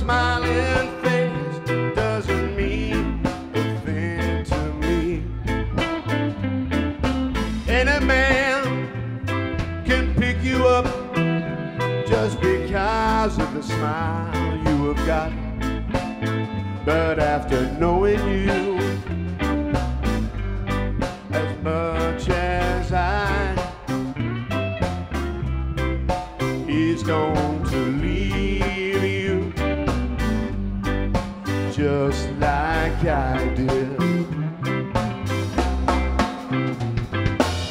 smiling face doesn't mean a thing to me. Any man can pick you up just because of the smile you have got. But after knowing you, like I did.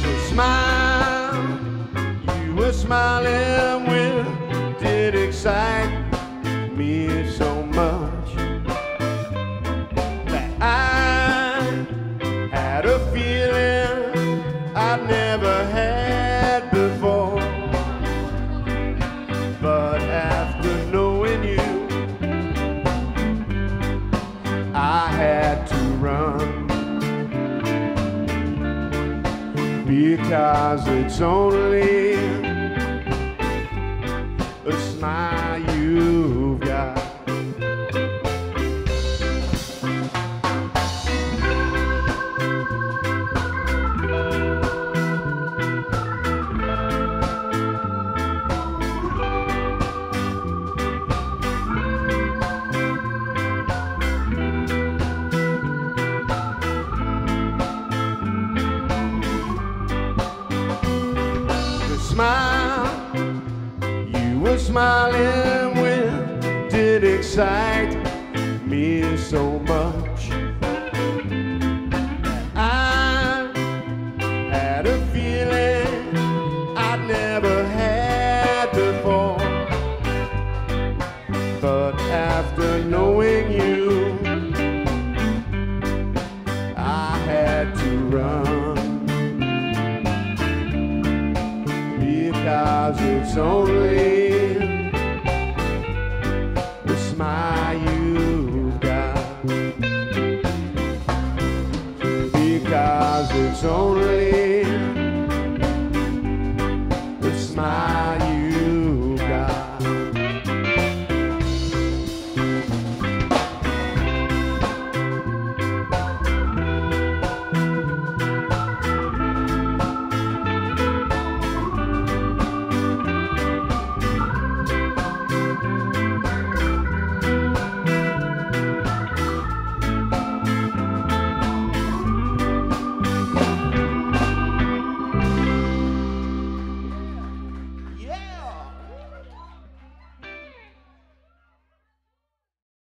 The smile you were smiling with did excite me so much that I had a feeling I'd never had because it's only a smile you've got. Smile you were smiling with did excite me so much. I had a feeling I'd never had before. But after knowing you, I had to run. Because it's only the smile you've got. Because it's only